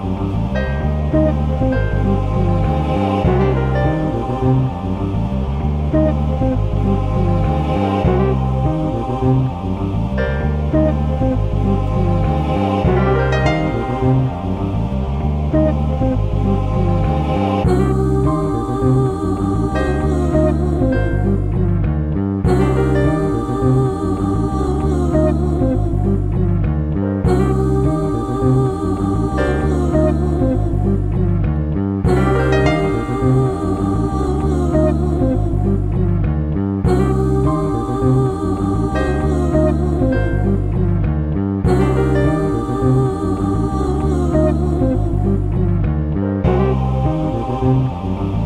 Thank Ooh.